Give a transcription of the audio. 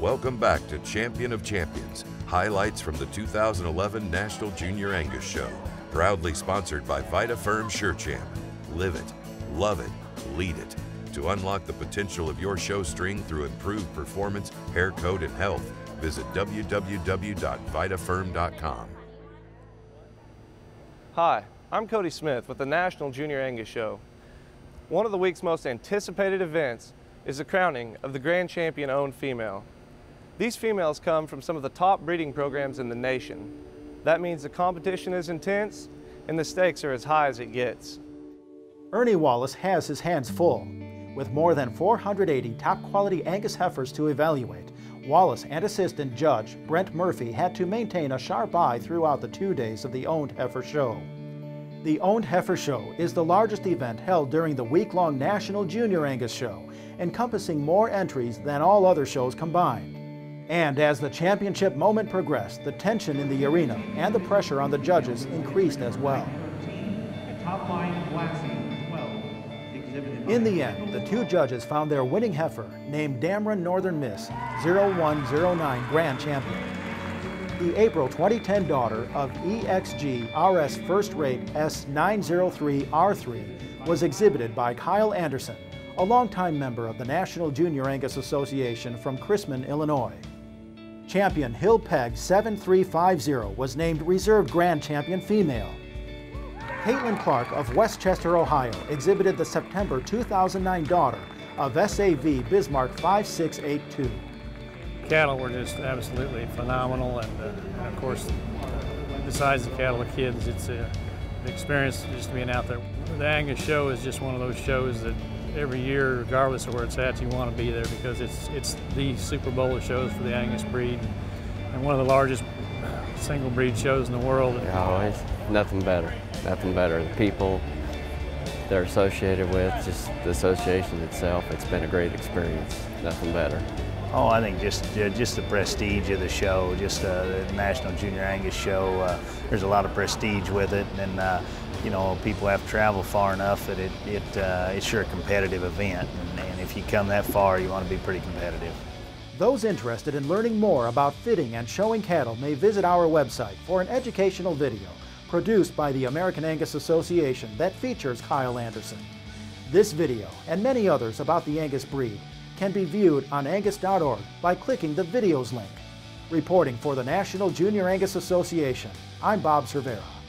Welcome back to Champion of Champions, highlights from the 2011 National Junior Angus Show. Proudly sponsored by VitaFerm SureChamp. Live it, love it, lead it. To unlock the potential of your show string through improved performance, hair coat, and health, visit www.vitaferm.com. Hi, I'm Cody Smith with the National Junior Angus Show. One of the week's most anticipated events is the crowning of the Grand Champion owned female. These females come from some of the top breeding programs in the nation. That means the competition is intense and the stakes are as high as it gets. Ernie Wallace has his hands full. With more than 480 top quality Angus heifers to evaluate, Wallace and assistant judge Brent Murphy had to maintain a sharp eye throughout the two days of the Owned Heifer Show. The Owned Heifer Show is the largest event held during the week-long National Junior Angus Show, encompassing more entries than all other shows combined. And as the championship moment progressed, the tension in the arena and the pressure on the judges increased as well. In the end, the two judges found their winning heifer, named Dameron Northern Miss 0109 Grand Champion. The April 2010 daughter of EXG RS First Rate S903R3 was exhibited by Kyle Anderson, a longtime member of the National Junior Angus Association from Chrisman, Illinois. Champion Hill Peg 7350 was named Reserve Grand Champion Female. Caitlin Clark of West Chester, Ohio exhibited the September 2009 daughter of SAV Bismarck 5682. Cattle were just absolutely phenomenal and, uh, and of course besides the cattle, the kids, it's a, the experience just being out there. The Angus show is just one of those shows that every year, regardless of where it's at, you want to be there because it's it's the Super Bowl of shows for the Angus breed and one of the largest single breed shows in the world. Oh, it's nothing better, nothing better. The people they're associated with, just the association itself, it's been a great experience, nothing better. Oh, I think just uh, just the prestige of the show, just uh, the National Junior Angus show. Uh, there's a lot of prestige with it, and uh, you know people have to travel far enough that it it uh, it's sure a competitive event, and, and if you come that far, you want to be pretty competitive. Those interested in learning more about fitting and showing cattle may visit our website for an educational video produced by the American Angus Association that features Kyle Anderson. This video and many others about the Angus breed can be viewed on angus.org by clicking the videos link. Reporting for the National Junior Angus Association, I'm Bob Cervera.